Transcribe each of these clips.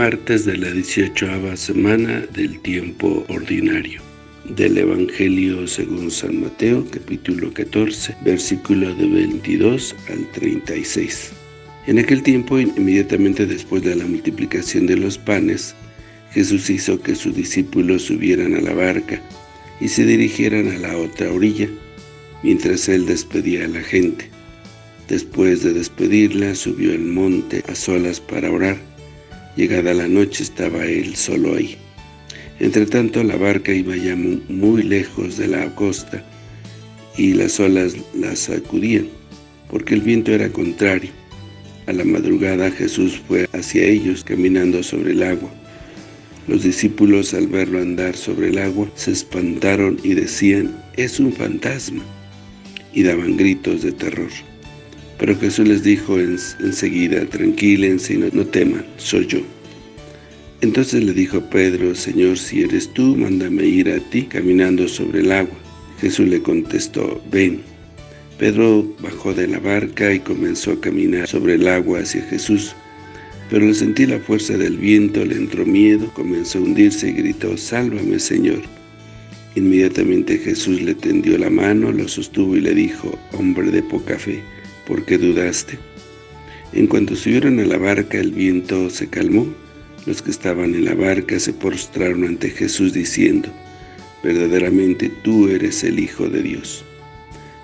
martes de la 18 semana del tiempo ordinario. Del Evangelio según San Mateo, capítulo 14, versículo de 22 al 36. En aquel tiempo, inmediatamente después de la multiplicación de los panes, Jesús hizo que sus discípulos subieran a la barca y se dirigieran a la otra orilla, mientras él despedía a la gente. Después de despedirla, subió al monte a solas para orar. Llegada la noche estaba él solo ahí. Entretanto la barca iba ya muy lejos de la costa y las olas la sacudían, porque el viento era contrario. A la madrugada Jesús fue hacia ellos caminando sobre el agua. Los discípulos al verlo andar sobre el agua se espantaron y decían, es un fantasma, y daban gritos de terror. Pero Jesús les dijo enseguida, tranquílense y no, teman, soy yo. Entonces le dijo Pedro, Señor, si eres tú, mándame ir a ti caminando sobre el agua. Jesús le contestó, ven. Pedro bajó de la barca y comenzó a caminar sobre el agua hacia Jesús. Pero al sentir la fuerza del viento le entró miedo, comenzó a hundirse y gritó, Sálvame, Señor. Inmediatamente Jesús le tendió la mano, lo sostuvo y le dijo, Hombre de poca fe, ¿por qué dudaste? En cuanto subieron a la barca, el viento se calmó. Los que estaban en la barca se postraron ante Jesús diciendo, verdaderamente tú eres el Hijo de Dios.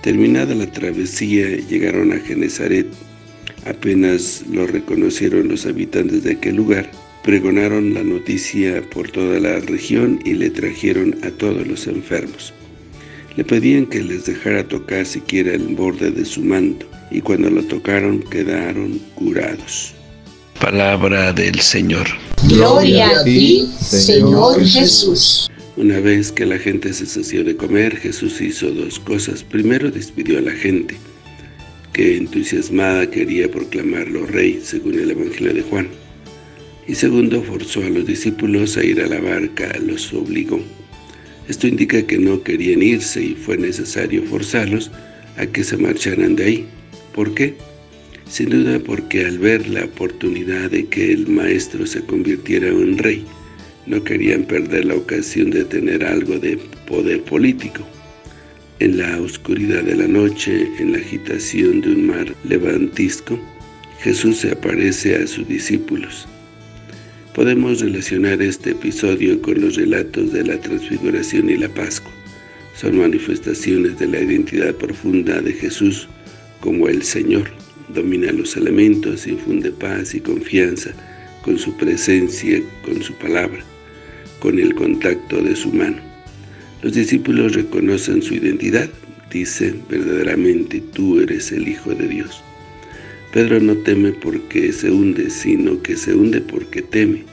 Terminada la travesía, llegaron a Genezaret. Apenas lo reconocieron los habitantes de aquel lugar, pregonaron la noticia por toda la región y le trajeron a todos los enfermos. Le pedían que les dejara tocar siquiera el borde de su manto, y cuando lo tocaron quedaron curados. Palabra del Señor. Gloria a ti, Señor Jesús. Una vez que la gente se sació de comer, Jesús hizo dos cosas. Primero despidió a la gente, que entusiasmada quería proclamarlo rey, según el Evangelio de Juan. Y segundo, forzó a los discípulos a ir a la barca, los obligó. Esto indica que no querían irse y fue necesario forzarlos a que se marcharan de ahí. ¿Por qué? Sin duda porque al ver la oportunidad de que el maestro se convirtiera en rey, no querían perder la ocasión de tener algo de poder político. En la oscuridad de la noche, en la agitación de un mar levantisco, Jesús se aparece a sus discípulos. Podemos relacionar este episodio con los relatos de la Transfiguración y la Pascua. Son manifestaciones de la identidad profunda de Jesús como el Señor. Domina los elementos, infunde paz y confianza con su presencia, con su palabra, con el contacto de su mano. Los discípulos reconocen su identidad, dicen verdaderamente tú eres el Hijo de Dios. Pedro no teme porque se hunde, sino que se hunde porque teme.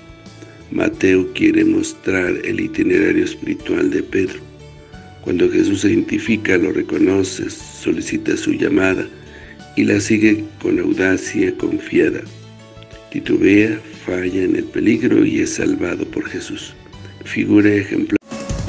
Mateo quiere mostrar el itinerario espiritual de Pedro. Cuando Jesús se identifica, lo reconoce, solicita su llamada y la sigue con audacia confiada. Titubea, falla en el peligro y es salvado por Jesús. Figura ejemplar.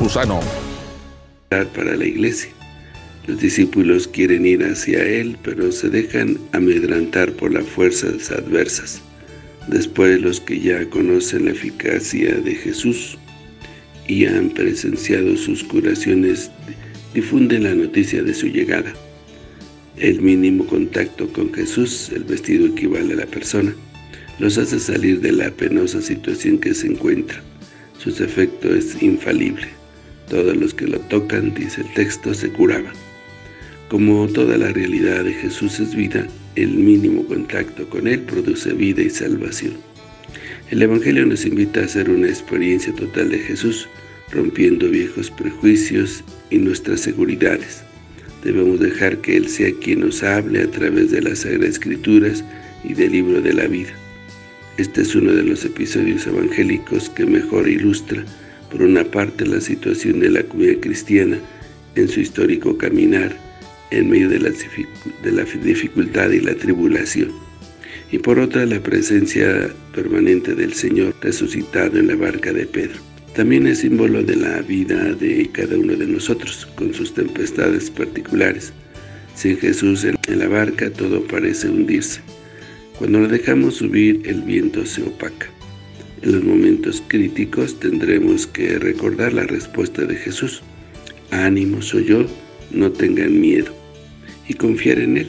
Campos para la iglesia. Los discípulos quieren ir hacia Él, pero se dejan amedrantar por las fuerzas adversas. Después los que ya conocen la eficacia de Jesús y han presenciado sus curaciones, difunden la noticia de su llegada. El mínimo contacto con Jesús, el vestido equivale a la persona, los hace salir de la penosa situación que se encuentra. Su efecto es infalible. Todos los que lo tocan, dice el texto, se curaban. Como toda la realidad de Jesús es vida, el mínimo contacto con Él produce vida y salvación. El Evangelio nos invita a hacer una experiencia total de Jesús, rompiendo viejos prejuicios y nuestras seguridades. Debemos dejar que Él sea quien nos hable a través de las Sagradas Escrituras y del libro de la vida. Este es uno de los episodios evangélicos que mejor ilustra, por una parte, la situación de la comunidad cristiana en su histórico caminar en medio de la, de la dificultad y la tribulación, y por otra, la presencia permanente del Señor resucitado en la barca de Pedro. También es símbolo de la vida de cada uno de nosotros, con sus tempestades particulares. Sin Jesús en la barca todo parece hundirse. Cuando lo dejamos subir, el viento se opaca. En los momentos críticos tendremos que recordar la respuesta de Jesús. Ánimo soy yo, no tengan miedo. Y confiar en Él.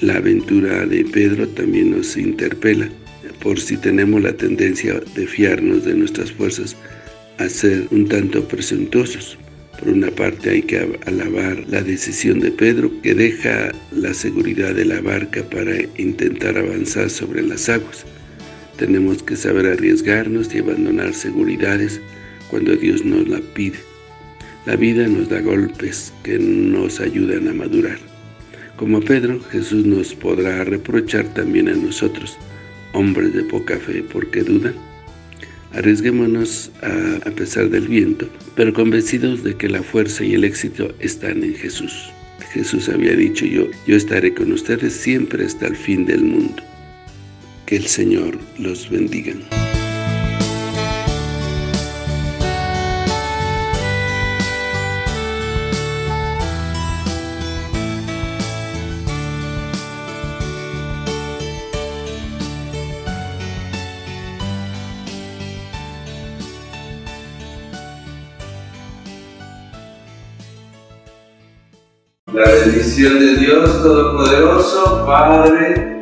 La aventura de Pedro también nos interpela, por si tenemos la tendencia de fiarnos de nuestras fuerzas a ser un tanto presuntuosos. Por una parte hay que alabar la decisión de Pedro que deja la seguridad de la barca para intentar avanzar sobre las aguas. Tenemos que saber arriesgarnos y abandonar seguridades cuando Dios nos la pide. La vida nos da golpes que nos ayudan a madurar. Como Pedro, Jesús nos podrá reprochar también a nosotros, hombres de poca fe, porque dudan. Arriesguémonos a, a, pesar del viento, pero convencidos de que la fuerza y el éxito están en Jesús. Jesús había dicho yo, yo estaré con ustedes siempre hasta el fin del mundo. Que el Señor los bendiga. La bendición de Dios Todopoderoso, Padre,